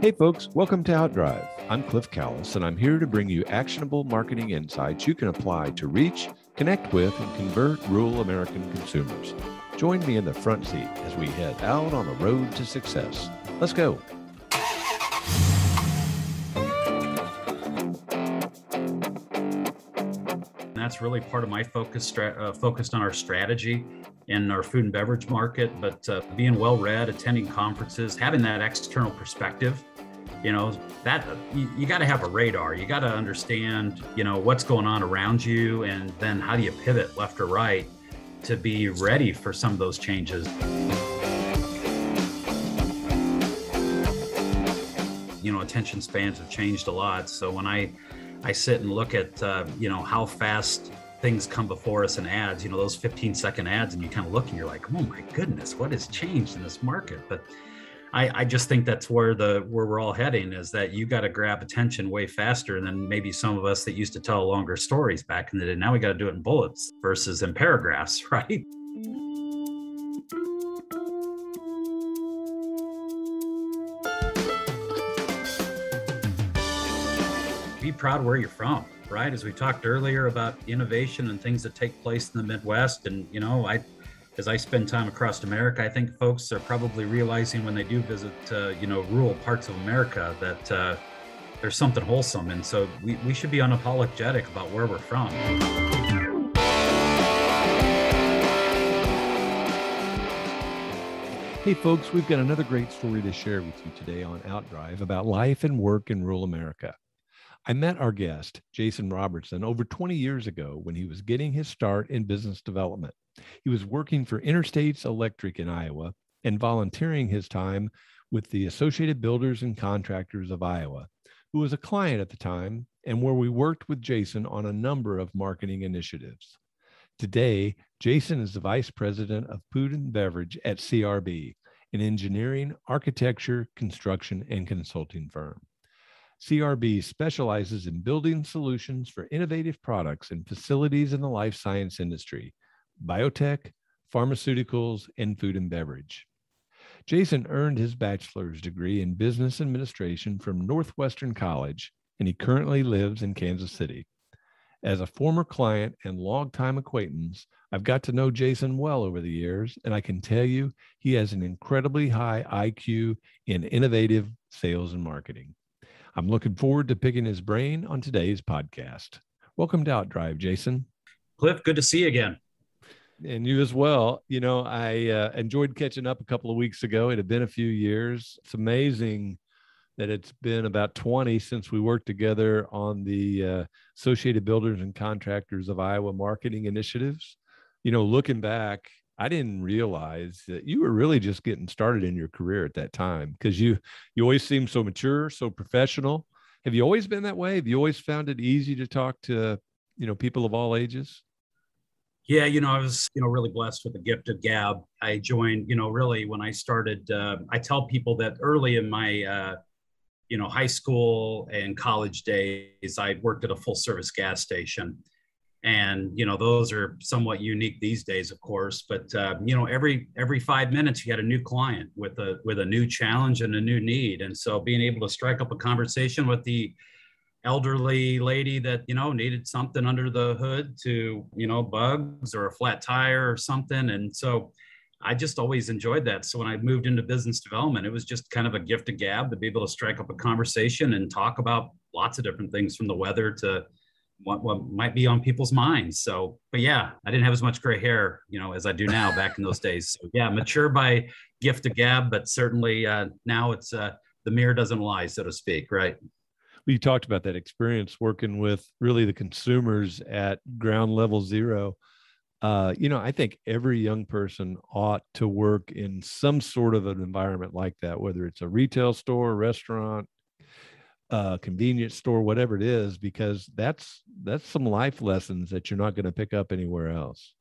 Hey, folks, welcome to Outdrive. I'm Cliff Callis, and I'm here to bring you actionable marketing insights you can apply to reach, connect with, and convert rural American consumers. Join me in the front seat as we head out on the road to success. Let's go. that's really part of my focus uh, focused on our strategy in our food and beverage market but uh, being well read attending conferences having that external perspective you know that you, you got to have a radar. You got to understand you know what's going on around you and then how do you pivot left or right to be ready for some of those changes? You know attention spans have changed a lot. So when i i sit and look at uh, you know how fast things come before us in ads you know those 15 second ads and you kind of look and you're like oh my goodness what has changed in this market? But I, I just think that's where the where we're all heading is that you got to grab attention way faster than maybe some of us that used to tell longer stories back in the day. Now we got to do it in bullets versus in paragraphs, right? Be proud where you're from, right? As we talked earlier about innovation and things that take place in the Midwest, and you know, I as I spend time across America, I think folks are probably realizing when they do visit, uh, you know, rural parts of America that uh, there's something wholesome, and so we, we should be unapologetic about where we're from. Hey, folks, we've got another great story to share with you today on Outdrive about life and work in rural America. I met our guest, Jason Robertson, over 20 years ago when he was getting his start in business development. He was working for Interstates Electric in Iowa and volunteering his time with the Associated Builders and Contractors of Iowa, who was a client at the time and where we worked with Jason on a number of marketing initiatives. Today, Jason is the Vice President of Food and Beverage at CRB, an engineering, architecture, construction, and consulting firm. CRB specializes in building solutions for innovative products and facilities in the life science industry, biotech, pharmaceuticals, and food and beverage. Jason earned his bachelor's degree in business administration from Northwestern College, and he currently lives in Kansas City. As a former client and longtime acquaintance, I've got to know Jason well over the years, and I can tell you he has an incredibly high IQ in innovative sales and marketing. I'm looking forward to picking his brain on today's podcast. Welcome to Outdrive, Jason. Cliff, good to see you again and you as well. You know, I uh, enjoyed catching up a couple of weeks ago. It had been a few years. It's amazing that it's been about 20 since we worked together on the uh, Associated Builders and Contractors of Iowa marketing initiatives. You know, looking back, I didn't realize that you were really just getting started in your career at that time because you you always seem so mature, so professional. Have you always been that way? Have you always found it easy to talk to you know people of all ages? Yeah, you know, I was, you know, really blessed with the gift of gab. I joined, you know, really when I started, uh, I tell people that early in my, uh, you know, high school and college days, I worked at a full service gas station. And, you know, those are somewhat unique these days, of course, but, uh, you know, every, every five minutes you had a new client with a, with a new challenge and a new need. And so being able to strike up a conversation with the, elderly lady that you know needed something under the hood to you know bugs or a flat tire or something. And so i just always enjoyed that. So when i moved into business development it was just kind of a gift of gab to be able to strike up a conversation and talk about lots of different things from the weather to what, what might be on people's minds. So but yeah i didn't have as much gray hair you know as i do now back in those days. So yeah mature by gift of gab but certainly uh, now it's uh, the mirror doesn't lie so to speak right we talked about that experience working with really the consumers at ground level zero. Uh, you know, I think every young person ought to work in some sort of an environment like that, whether it's a retail store, restaurant, uh, convenience store, whatever it is, because that's that's some life lessons that you're not going to pick up anywhere else.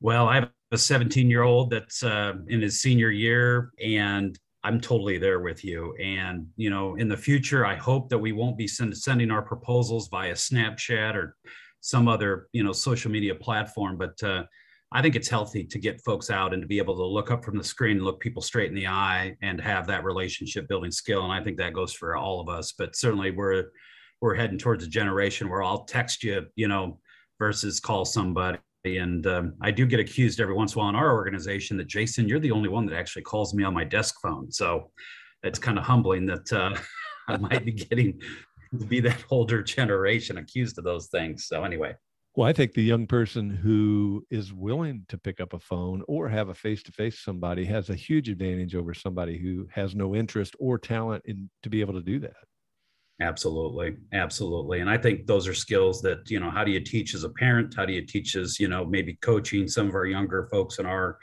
Well, I have a 17 year old that's uh, in his senior year, and I'm totally there with you. And, you know, in the future, I hope that we won't be send, sending our proposals via Snapchat or some other, you know, social media platform. But uh, I think it's healthy to get folks out and to be able to look up from the screen look people straight in the eye and have that relationship building skill. And I think that goes for all of us. But certainly we're we're heading towards a generation where I'll text you, you know, versus call somebody. And um, I do get accused every once in a while in our organization that Jason, you're the only one that actually calls me on my desk phone. So it's kind of humbling that uh, I might be getting to be that older generation accused of those things. So anyway. Well, I think the young person who is willing to pick up a phone or have a face to face somebody has a huge advantage over somebody who has no interest or talent in to be able to do that. Absolutely. Absolutely. And I think those are skills that, you know, how do you teach as a parent? How do you teach as, you know, maybe coaching some of our younger folks in our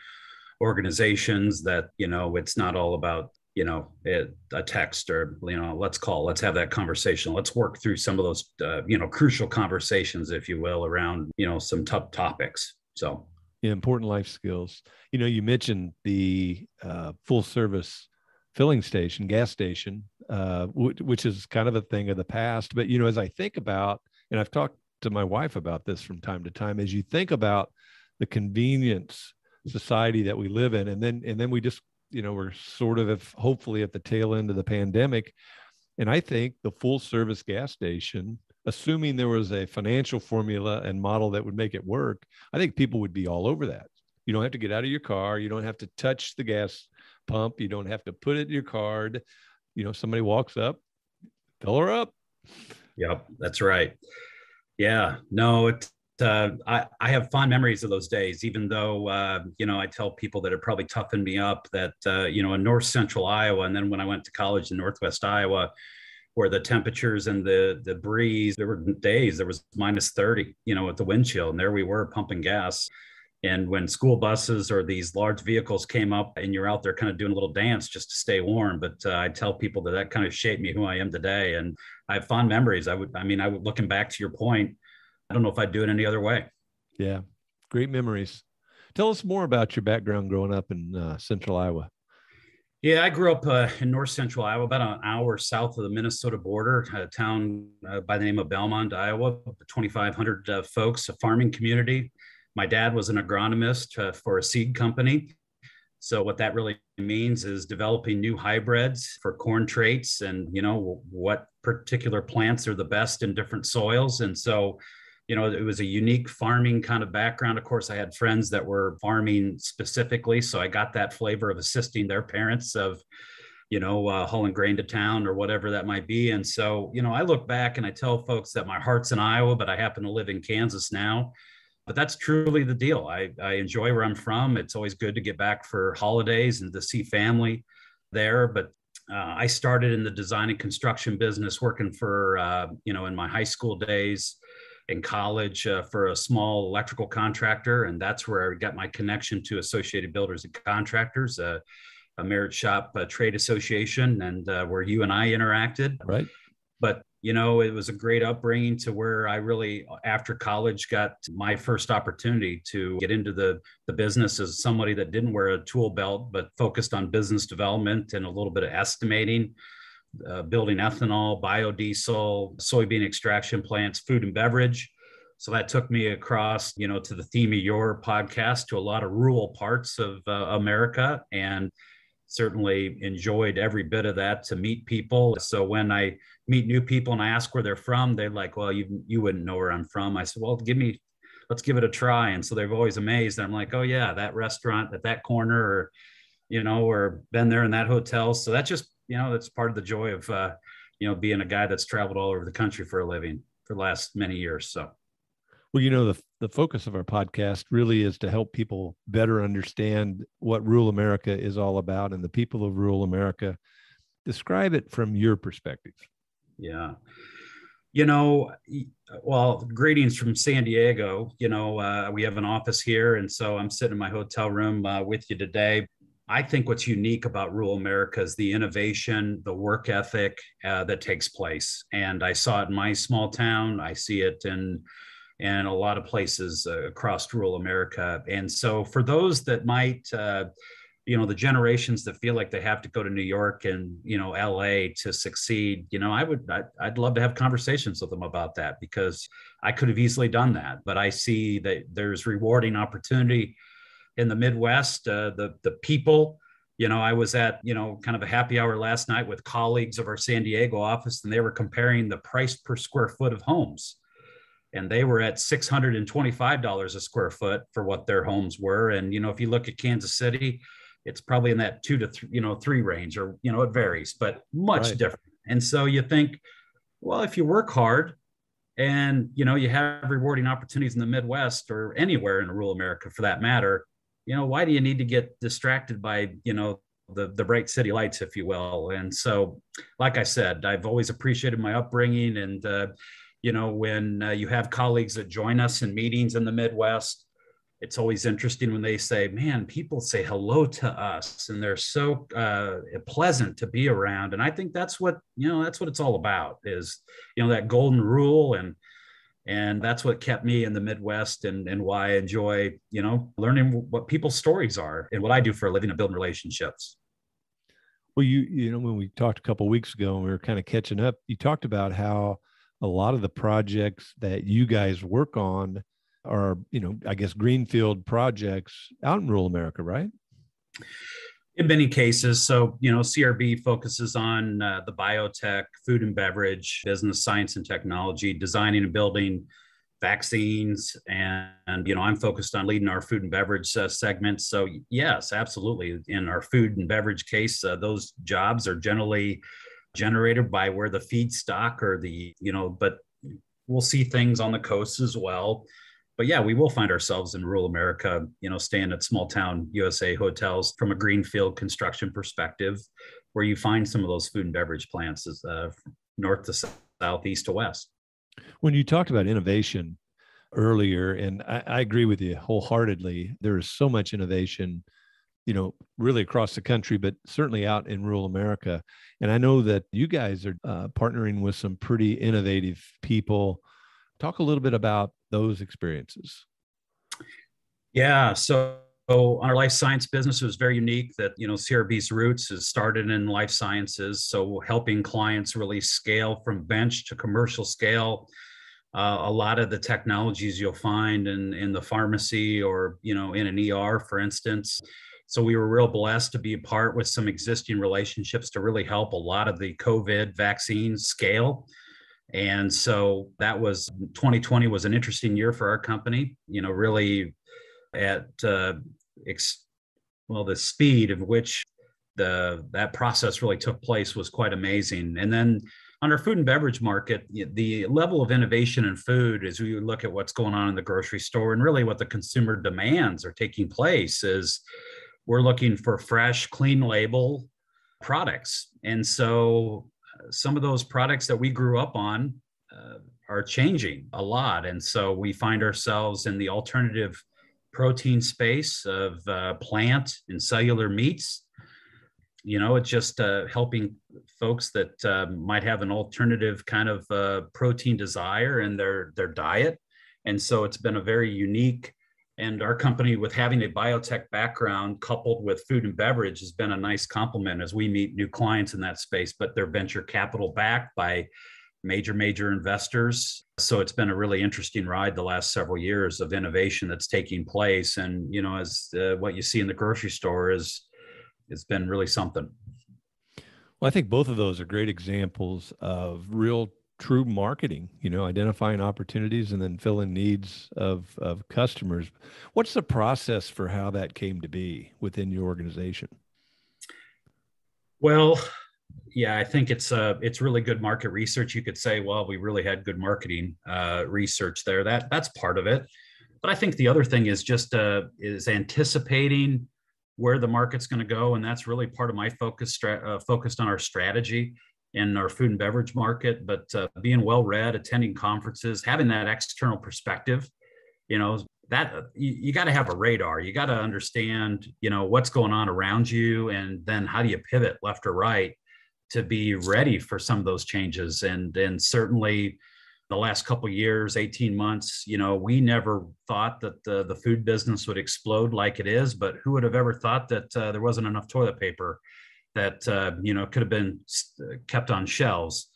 organizations that, you know, it's not all about you know it, a text or you know let's call let's have that conversation let's work through some of those uh, you know crucial conversations if you will around you know some tough topics so yeah, important life skills you know you mentioned the uh, full service filling station gas station uh, w- which is kind of a thing of the past. But you know as i think about and i've talked to my wife about this from time to time as you think about the convenience society that we live in and then and then we just you know we're sort of if hopefully at the tail end of the pandemic and i think the full service gas station assuming there was a financial formula and model that would make it work i think people would be all over that. You don't have to get out of your car. You don't have to touch the gas pump you don't have to put it in your card. You know somebody walks up fill her up. Yep that's right. Yeah no it uh, I, I have fond memories of those days, even though, uh, you know, I tell people that it probably toughened me up that, uh, you know, in north central Iowa, and then when I went to college in northwest Iowa, where the temperatures and the the breeze, there were days there was minus 30, you know, with the wind chill, and there we were pumping gas. And when school buses or these large vehicles came up and you're out there kind of doing a little dance just to stay warm. But uh, I tell people that that kind of shaped me who I am today. And I have fond memories. I would, I mean, I would, looking back to your point, I don't know if I'd do it any other way. Yeah, great memories. Tell us more about your background growing up in uh, central Iowa. Yeah, I grew up uh, in north central Iowa, about an hour south of the Minnesota border, a town uh, by the name of Belmond, Iowa, 2,500 uh, folks, a farming community. My dad was an agronomist uh, for a seed company. So what that really means is developing new hybrids for corn traits and, you know, what particular plants are the best in different soils. And so you know, it was a unique farming kind of background. Of course, I had friends that were farming specifically, so I got that flavor of assisting their parents of, you know, uh, hauling grain to town or whatever that might be. And so, you know, I look back and I tell folks that my heart's in Iowa, but I happen to live in Kansas now. But that's truly the deal. I, I enjoy where I'm from. It's always good to get back for holidays and to see family there. But uh, I started in the design and construction business, working for, uh, you know, in my high school days in college uh, for a small electrical contractor, and that's where I got my connection to Associated Builders and Contractors, uh, a merit shop uh, trade association, and uh, where you and I interacted. Right. But you know, it was a great upbringing to where I really, after college, got my first opportunity to get into the the business as somebody that didn't wear a tool belt, but focused on business development and a little bit of estimating uh, building ethanol, biodiesel, soybean extraction plants, food and beverage. So that took me across, you know, to the theme of your podcast to a lot of rural parts of uh, America and certainly enjoyed every bit of that to meet people. So when I meet new people and I ask where they're from, they're like, well, you, you wouldn't know where I'm from. I said, well, give me, let's give it a try. And so they're always amazed. I'm like, oh yeah, that restaurant at that corner or, you know, or been there in that hotel. So that's just you know that's part of the joy of uh, you know being a guy that's traveled all over the country for a living for the last many years. So. Well, you know, the, the focus of our podcast really is to help people better understand what rural America is all about and the people of rural America. Describe it from your perspective. Yeah. You know, well, greetings from San Diego. You know, uh, we have an office here. And so I'm sitting in my hotel room uh, with you today. I think what's unique about rural America is the innovation, the work ethic uh, that takes place. And I saw it in my small town. I see it in in a lot of places uh, across rural America. And so, for those that might, uh, you know the generations that feel like they have to go to new york and you know la to succeed you know i would I'd, I'd, love to have conversations with them about that because i could have easily done that but i see that there's rewarding opportunity in the midwest uh, the the people you know i was at you know kind of a happy hour last night with colleagues of our san diego office and they were comparing the price per square foot of homes and they were at $625 a square foot for what their homes were and you know if you look at kansas city it's probably in that two to three, you know, three range, or you know, it varies, but much right. different. And so you think, well, if you work hard and you know you have rewarding opportunities in the Midwest or anywhere in rural America for that matter, you know, why do you need to get distracted by you know the the bright city lights, if you will? And so, like I said, I've always appreciated my upbringing, and uh, you know, when uh, you have colleagues that join us in meetings in the Midwest it's always interesting when they say, man, people say hello to us and they're so uh, pleasant to be around. And I think that's what, you know, that's what it's all about is, you know, that golden rule. And, and that's what kept me in the Midwest and, and why I enjoy, you know, learning what people's stories are and what I do for a living and building relationships. Well, you, you know, when we talked a couple weeks ago and we were kind of catching up, you talked about how a lot of the projects that you guys work on are, you know, I guess greenfield projects out in rural America, right? In many cases. So, you know, CRB focuses on uh, the biotech, food and beverage, business, science, and technology, designing and building vaccines. And, and you know, I'm focused on leading our food and beverage uh, segment. So, yes, absolutely. In our food and beverage case, uh, those jobs are generally generated by where the feedstock or the, you know, but we'll see things on the coast as well but yeah, we will find ourselves in rural America, you know, staying at small town USA hotels from a greenfield construction perspective, where you find some of those food and beverage plants as uh, north to south, east to west. When you talked about innovation earlier, and I, I agree with you wholeheartedly, there is so much innovation, you know, really across the country, but certainly out in rural America. And I know that you guys are uh, partnering with some pretty innovative people. Talk a little bit about those experiences? Yeah. So, so our life science business was very unique that, you know, CRB's roots is started in life sciences. So helping clients really scale from bench to commercial scale. Uh, a lot of the technologies you'll find in, in the pharmacy or, you know, in an ER, for instance. So we were real blessed to be a part with some existing relationships to really help a lot of the COVID vaccine scale. And so that was 2020 was an interesting year for our company, you know, really at, uh, ex- well, the speed of which the, that process really took place was quite amazing. And then on our food and beverage market, the level of innovation in food, as we look at what's going on in the grocery store and really what the consumer demands are taking place, is we're looking for fresh, clean label products. And so some of those products that we grew up on uh, are changing a lot. And so we find ourselves in the alternative protein space of uh, plant and cellular meats. You know, it's just uh, helping folks that uh, might have an alternative kind of uh, protein desire in their, their diet. And so it's been a very unique and our company, with having a biotech background coupled with food and beverage, has been a nice complement as we meet new clients in that space. But they're venture capital backed by major, major investors. So it's been a really interesting ride the last several years of innovation that's taking place. And, you know, as uh, what you see in the grocery store is, it's been really something. Well, I think both of those are great examples of real true marketing you know identifying opportunities and then filling needs of of customers. What's the process for how that came to be within your organization? Well yeah i think it's uh it's really good market research. You could say well we really had good marketing uh, research there. That that's part of it. But i think the other thing is just uh is anticipating where the market's going to go and that's really part of my focus uh, focused on our strategy in our food and beverage market, but uh, being well read, attending conferences, having that external perspective, you know, that you, you got to have a radar. You got to understand, you know, what's going on around you, and then how do you pivot left or right to be ready for some of those changes. And and certainly, the last couple years 18 months you know we never thought that the, the food business would explode like it is but who would have ever thought that uh, there wasn't enough toilet paper that uh, you know could have been kept on shelves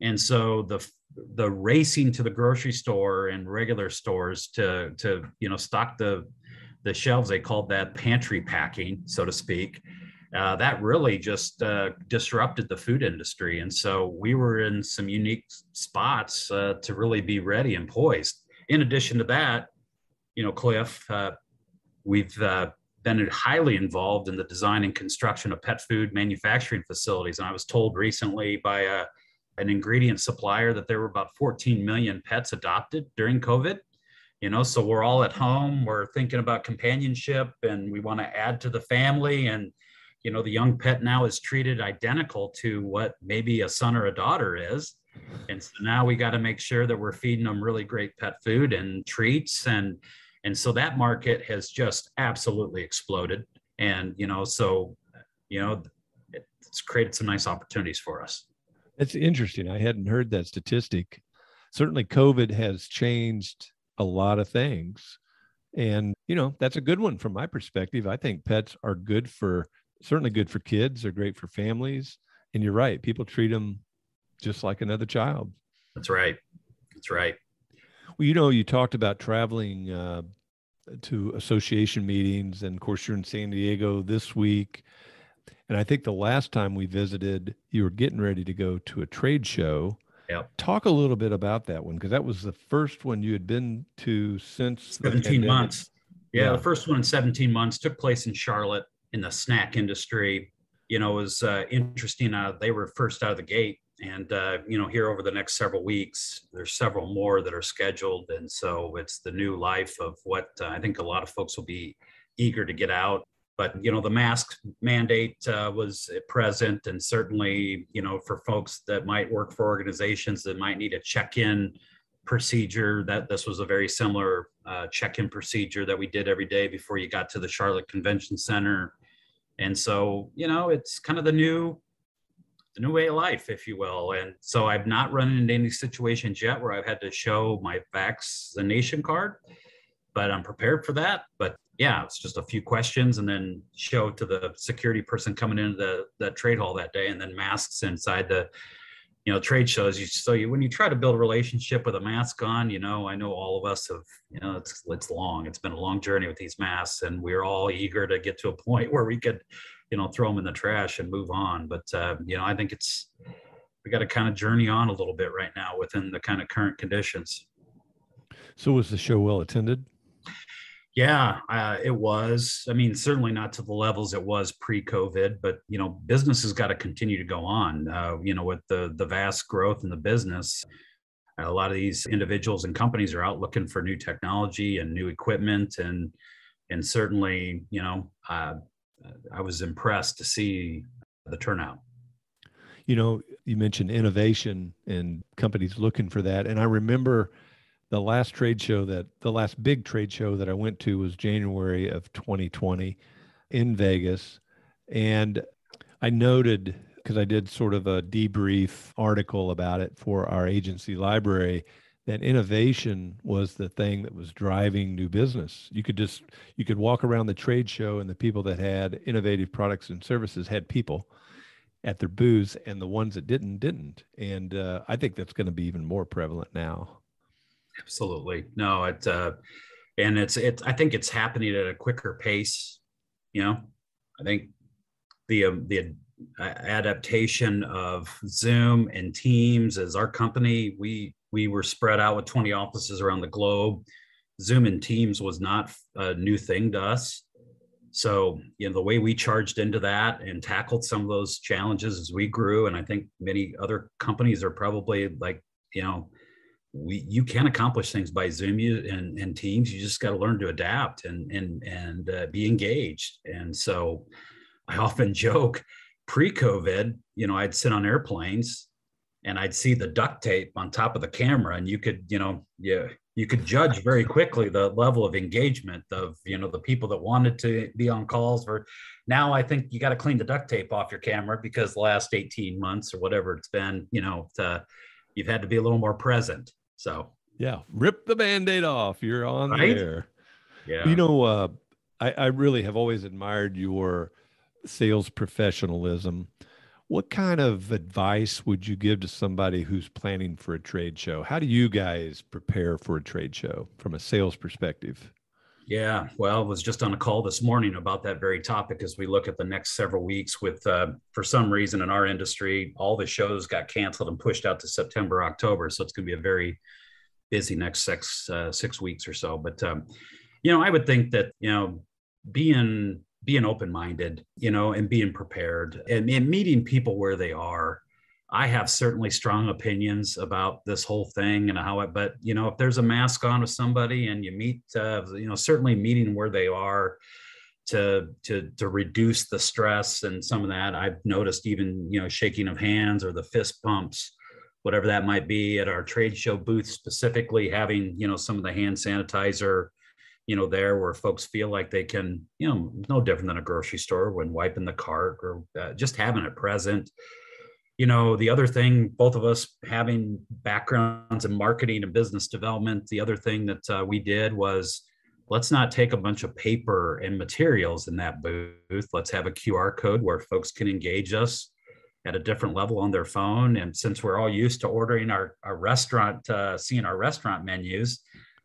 and so the the racing to the grocery store and regular stores to to you know stock the the shelves they called that pantry packing so to speak uh, that really just uh, disrupted the food industry. And so we were in some unique spots uh, to really be ready and poised. In addition to that, you know, Cliff, uh, we've uh, been highly involved in the design and construction of pet food manufacturing facilities. And I was told recently by a, an ingredient supplier that there were about 14 million pets adopted during COVID. You know so we're all at home we're thinking about companionship and we want to add to the family. And you know the young pet now is treated identical to what maybe a son or a daughter is. And so now we got to make sure that we're feeding them really great pet food and treats. And and so that market has just absolutely exploded and you know so you know it's created some nice opportunities for us it's interesting i hadn't heard that statistic certainly covid has changed a lot of things and you know that's a good one from my perspective i think pets are good for certainly good for kids. They're great for families. And you're right. People treat them just like another child. That's right. That's right. Well, you know, you talked about traveling uh, to association meetings, and of course, you're in San Diego this week. And I think the last time we visited, you were getting ready to go to a trade show. Yep. Talk a little bit about that one because that was the first one you had been to since 17 months. Yeah, yeah, the first one in 17 months took place in Charlotte in the snack industry. You know, it was uh, interesting. Uh, they were first out of the gate, and uh, you know, here over the next several weeks, there's several more that are scheduled, and so it's the new life of what uh, I think a lot of folks will be eager to get out. But you know, the mask mandate uh, was present, and certainly, you know, for folks that might work for organizations that might need a check-in procedure that this was a very similar uh, check-in procedure that we did every day before you got to the charlotte convention center. And so you know it's kind of the new the new way of life if you will. And so i've not run into any situations yet where i've had to show my vaccination card but i'm prepared for that. But yeah it's just a few questions and then show to the security person coming into the, the trade hall that day and then masks inside the you know trade shows. You so you when you try to build a relationship with a mask on you know i know all of us have you know it's it's long. It's been a long journey with these masks and we're all eager to get to a point where we could you know throw them in the trash and move on but uh, you know i think it's we got to kind of journey on a little bit right now within the kind of current conditions so was the show well attended yeah, uh, it was. I mean, certainly not to the levels it was pre-COVID, but you know, business has got to continue to go on. Uh, you know, with the the vast growth in the business, a lot of these individuals and companies are out looking for new technology and new equipment, and and certainly, you know, uh, I was impressed to see the turnout. You know, you mentioned innovation and companies looking for that, and I remember the last trade show that the last big trade show that I went to was January of 2020 in Vegas. And I noted because I did sort of a debrief article about it for our agency library that innovation was the thing that was driving new business. You could just you could walk around the trade show and the people that had innovative products and services had people at their booths and the ones that didn't didn't. And uh, I think that's going to be even more prevalent now. Absolutely. No, it uh, and it's it. I think it's happening at a quicker pace. You know, I think the um, the adaptation of Zoom and Teams as our company, we we were spread out with 20 offices around the globe. Zoom and Teams was not a new thing to us. So, you know, the way we charged into that and tackled some of those challenges as we grew, and I think many other companies are probably like, you know, we you can accomplish things by Zoom and, and Teams. You just got to learn to adapt and and and uh, be engaged. And so, I often joke, pre-COVID, you know, I'd sit on airplanes and I'd see the duct tape on top of the camera, and you could, you know, yeah, you could judge very quickly the level of engagement of you know the people that wanted to be on calls. For now, I think you got to clean the duct tape off your camera because the last 18 months or whatever it's been, you know, to, you've had to be a little more present So yeah, rip the band-aid off. You're on Right? there. yeah, You know, uh, I, I really have always admired your sales professionalism. What kind of advice would you give to somebody who's planning for a trade show? How do you guys prepare for a trade show from a sales perspective? Yeah, well, I was just on a call this morning about that very topic as we look at the next several weeks. With, uh, for some reason in our industry, all the shows got canceled and pushed out to September, October. So it's going to be a very busy next six uh, six weeks or so. But um, you know, I would think that you know, being being open minded, you know, and being prepared and, and meeting people where they are. I have certainly strong opinions about this whole thing and how it, but you know, if there's a mask on with somebody and you meet, uh, you know, certainly meeting where they are to to to reduce the stress and some of that. I've noticed even you know shaking of hands or the fist pumps, whatever that might be at our trade show booth specifically, having you know some of the hand sanitizer you know, there where folks feel like they can, you know, no different than a grocery store when wiping the cart or uh, just having it present. You know, the other thing, both of us having backgrounds in marketing and business development, the other thing that uh, we did was let's not take a bunch of paper and materials in that booth. Let's have a QR code where folks can engage us at a different level on their phone. And since we're all used to ordering our, our restaurant, uh, seeing our restaurant menus,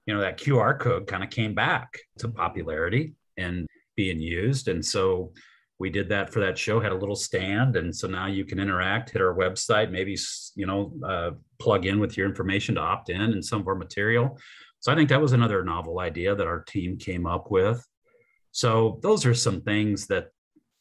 you know that qr code kind of came back to popularity and being used. And so we did that for that show had a little stand. And so now you can interact hit our website maybe you know uh, plug in with your information to opt in and some of our material. So i think that was another novel idea that our team came up with. So those are some things that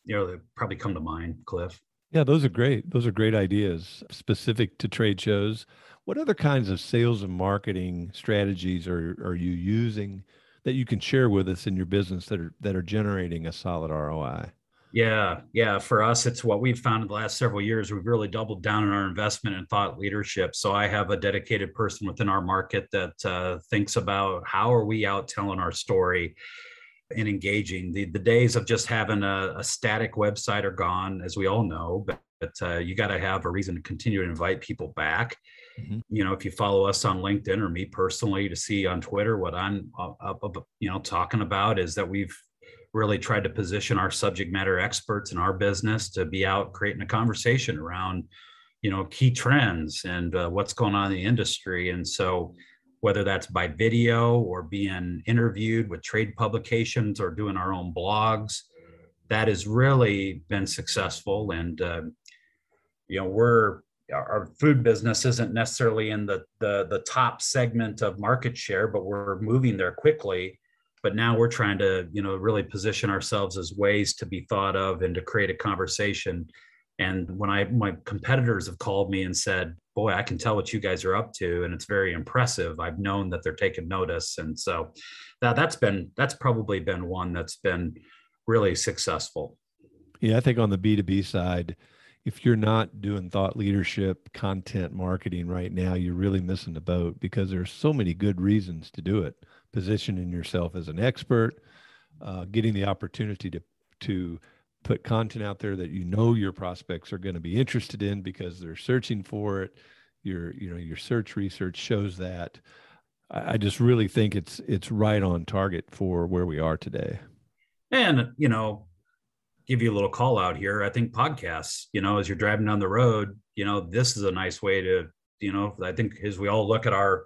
you know that probably come to mind cliff. Yeah, those are great. Those are great ideas specific to trade shows. What other kinds of sales and marketing strategies are, are you using that you can share with us in your business that are that are generating a solid ROI? Yeah, yeah. For us, it's what we've found in the last several years. We've really doubled down on our investment in thought leadership. So I have a dedicated person within our market that uh, thinks about how are we out telling our story and engaging. The the days of just having a, a static website are gone, as we all know. But, but uh, you got to have a reason to continue to invite people back. Mhm. You know, if you follow us on LinkedIn or me personally to see on Twitter what I'm uh, you know talking about is that we've really tried to position our subject matter experts in our business to be out creating a conversation around you know key trends and uh, what's going on in the industry and so whether that's by video or being interviewed with trade publications or doing our own blogs. That has really been successful and uh, you know we're our food business isn't necessarily in the, the the top segment of market share but we're moving there quickly. But now we're trying to you know really position ourselves as ways to be thought of and to create a conversation and when i my competitors have called me and said boy i can tell what you guys are up to and it's very impressive. I've known that they're taking notice. And so that that's been that's probably been one that's been really successful. Yeah, I think on the B2B side, if you're not doing thought leadership, content marketing right now, you're really missing the boat because there's so many good reasons to do it. Positioning yourself as an expert, uh, getting the opportunity to to put content out there that you know your prospects are going to be interested in because they're searching for it. Your you know your search research shows that. I, just really think it's it's right on target for where we are today. and you know give you a little call out here i think podcasts you know as you're driving down the road you know this is a nice way to you know i think as we all look at our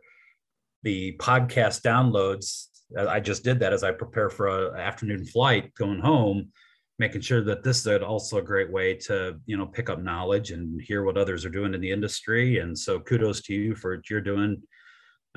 the podcast downloads i just did that as i prepare for an afternoon flight going home making sure that this is also a great way to you know pick up knowledge and hear what others are doing in the industry and so kudos to you for what you're doing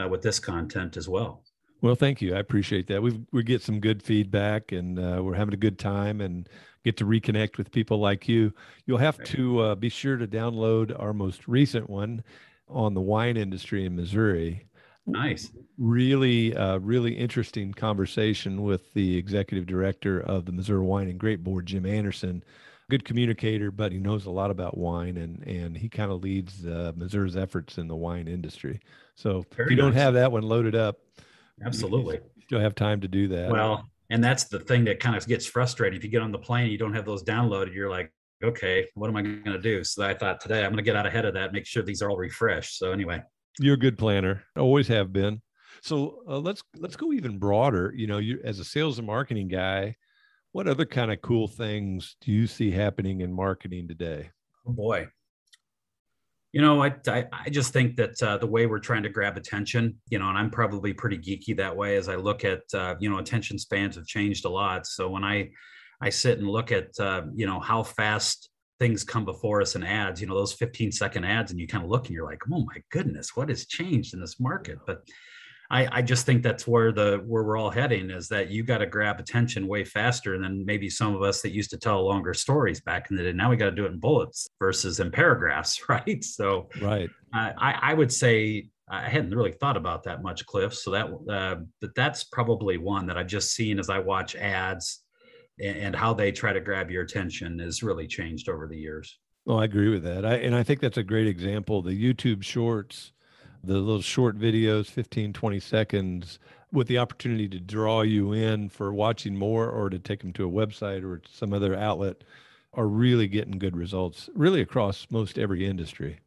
uh, with this content as well Well, thank you. I appreciate that. We we get some good feedback, and uh, we're having a good time, and get to reconnect with people like you. You'll have Right. to uh, be sure to download our most recent one on the wine industry in Missouri. Nice Really, uh, really interesting conversation with the executive director of the Missouri Wine and Grape Board, Jim Anderson. Good communicator, but he knows a lot about wine, and and he kind of leads uh, Missouri's efforts in the wine industry. So if Very you don't have that one loaded up, absolutely you still have time to do that. Well, and that's the thing that kind of gets frustrating. If you get on the plane, you don't have those downloaded, you're like, okay, what am I going to do? So I thought today I'm going to get out ahead of that, make sure these are all refreshed. So anyway, You're a good planner. Always have been. So uh, let's let's go even broader. You know, you as a sales and marketing guy, what other kind of cool things do you see happening in marketing today? Oh boy, you know, I, I, I just think that uh, the way we're trying to grab attention, you know, and I'm probably pretty geeky that way as I look at, uh, you know, attention spans have changed a lot. So when I, I sit and look at, uh, you know, how fast things come before us in ads, you know, those 15 second ads, and you kind of look and you're like, oh my goodness, what has changed in this market? But I, I just think that's where the where we're all heading is that you got to grab attention way faster than maybe some of us that used to tell longer stories back in the day. Now we got to do it in bullets versus in paragraphs, right? So, right. Uh, I I would say I hadn't really thought about that much, Cliff. So that uh, but that's probably one that I've just seen as I watch ads and, and how they try to grab your attention has really changed over the years. Well, I agree with that. I, and I think that's a great example. The YouTube shorts the little short videos 15 20 seconds with the opportunity to draw you in for watching more or to take them to a website or some other outlet are really getting good results really across most every industry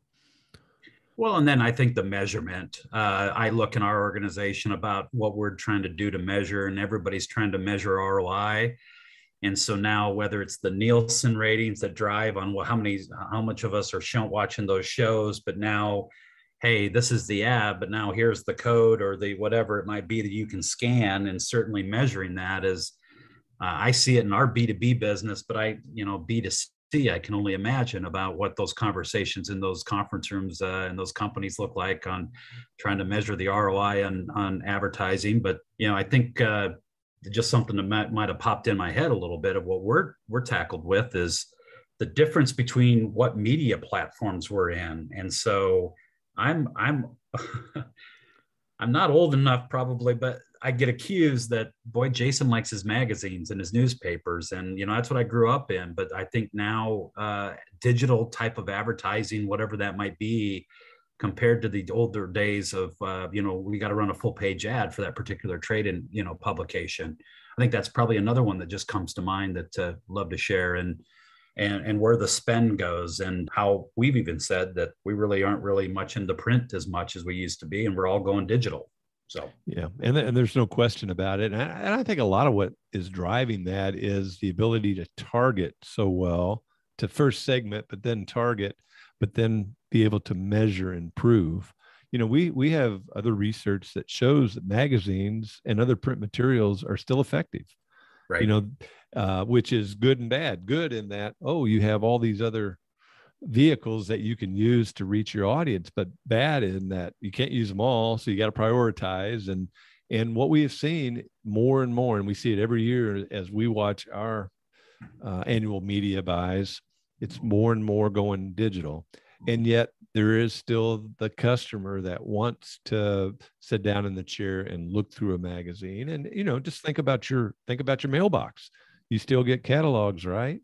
well and then i think the measurement uh, i look in our organization about what we're trying to do to measure and everybody's trying to measure roi and so now whether it's the nielsen ratings that drive on well, how many how much of us are show, watching those shows but now hey, this is the ad, but now here's the code or the whatever it might be that you can scan. And certainly measuring that is, uh, I see it in our B2B business, but I, you know, B2C, I can only imagine about what those conversations in those conference rooms uh, and those companies look like on trying to measure the ROI on, on advertising. But, you know, I think uh, just something that might, might have popped in my head a little bit of what we're, we're tackled with is the difference between what media platforms we're in. And so, I'm I'm I'm not old enough probably, but I get accused that boy Jason likes his magazines and his newspapers, and you know that's what I grew up in. But I think now uh, digital type of advertising, whatever that might be, compared to the older days of uh, you know we got to run a full page ad for that particular trade and you know publication. I think that's probably another one that just comes to mind that uh, love to share and and, and where the spend goes and how we've even said that we really aren't really much into print as much as we used to be and we're all going digital so yeah and, and there's no question about it and I, and I think a lot of what is driving that is the ability to target so well to first segment but then target but then be able to measure and prove you know we we have other research that shows that magazines and other print materials are still effective right you know uh, which is good and bad. Good in that, oh, you have all these other vehicles that you can use to reach your audience, but bad in that you can't use them all. So you got to prioritize. And and what we have seen more and more, and we see it every year as we watch our uh, annual media buys, it's more and more going digital. And yet there is still the customer that wants to sit down in the chair and look through a magazine. And you know, just think about your think about your mailbox you still get catalogs, right?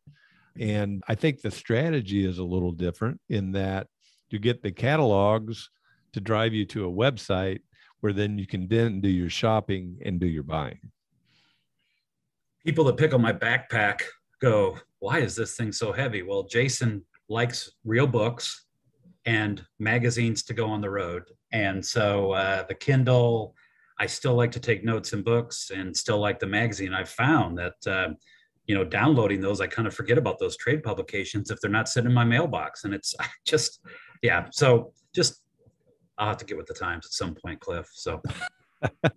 And I think the strategy is a little different in that you get the catalogs to drive you to a website where then you can then do your shopping and do your buying. People that pick on my backpack go, why is this thing so heavy? Well, Jason likes real books and magazines to go on the road. And so uh, the Kindle, I still like to take notes in books and still like the magazine. I've found that uh, you know downloading those i kind of forget about those trade publications if they're not sitting in my mailbox and it's just yeah so just i'll have to get with the times at some point cliff so well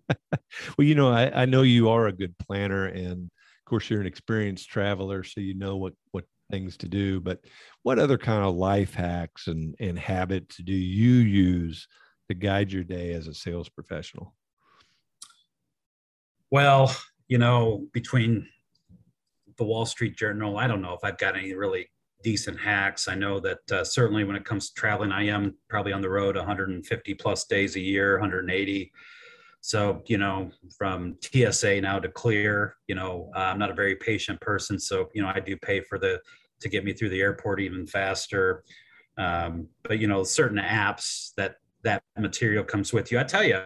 you know I, I know you are a good planner and of course you're an experienced traveler so you know what what things to do but what other kind of life hacks and and habits do you use to guide your day as a sales professional well you know between the Wall Street Journal. I don't know if I've got any really decent hacks. I know that uh, certainly when it comes to traveling, I am probably on the road 150 plus days a year, 180. So, you know, from TSA now to clear, you know, uh, I'm not a very patient person. So, you know, I do pay for the, to get me through the airport even faster. Um, but, you know, certain apps that that material comes with you. I tell you,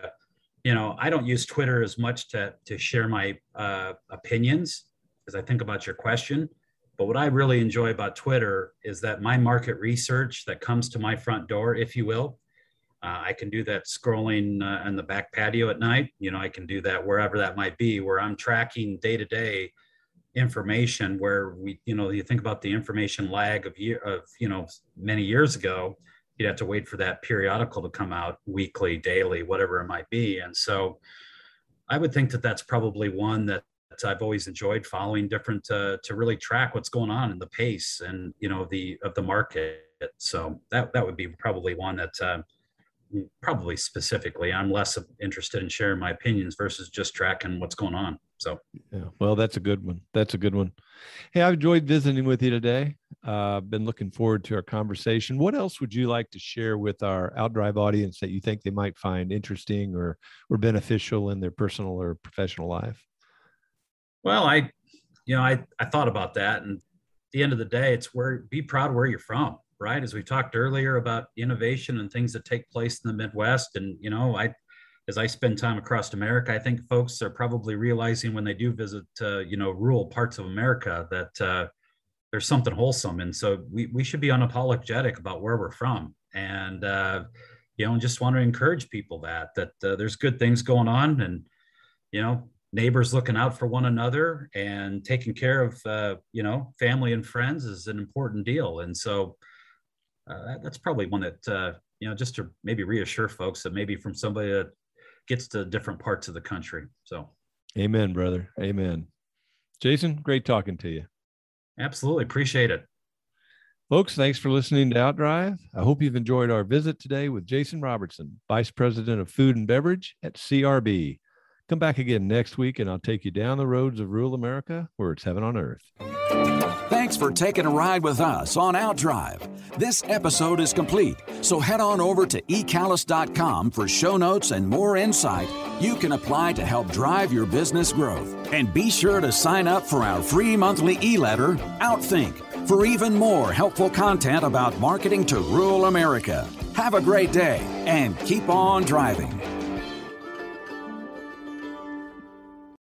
you know, I don't use Twitter as much to, to share my uh, opinions as I think about your question. But what I really enjoy about Twitter is that my market research that comes to my front door, if you will, Uh, I can do that scrolling uh, on the back patio at night. You know, I can do that wherever that might be, where I'm tracking day to day information. Where we, you know, you think about the information lag of year of you know many years ago, you'd have to wait for that periodical to come out weekly, daily, whatever it might be. And so, I would think that that's probably one that I've always enjoyed following different uh, to really track what's going on in the pace and you know the of the market. So that that would be probably one that uh, probably specifically i'm less interested in sharing my opinions versus just tracking what's going on so. Yeah well that's a good one that's a good one. Hey i've enjoyed visiting with you today. Uh, i've been looking forward to our conversation. What else would you like to share with our outdrive audience that you think they might find interesting or or beneficial in their personal or professional life? Well i you know i i thought about that and at the end of the day it's where be proud where you're from right? As we talked earlier about innovation and things that take place in the Midwest. And, you know, I, as I spend time across America, I think folks are probably realizing when they do visit, uh, you know, rural parts of America that uh, there's something wholesome. And so we, we should be unapologetic about where we're from. And, uh, you know, and just want to encourage people that, that uh, there's good things going on and, you know, neighbors looking out for one another and taking care of, uh, you know, family and friends is an important deal. And so, uh, that's probably one that uh, you know just to maybe reassure folks that maybe from somebody that gets to different parts of the country so. Amen brother. Amen. Jason great talking to you. Absolutely. Appreciate it. Folks thanks for listening to outdrive. I hope you've enjoyed our visit today with jason robertson vice president of food and beverage at crb come back again next week and i'll take you down the roads of rural america where it's heaven on earth Thanks for taking a ride with us on Outdrive. This episode is complete, so head on over to ecalis.com for show notes and more insight you can apply to help drive your business growth. And be sure to sign up for our free monthly e letter, Outthink, for even more helpful content about marketing to rural America. Have a great day and keep on driving.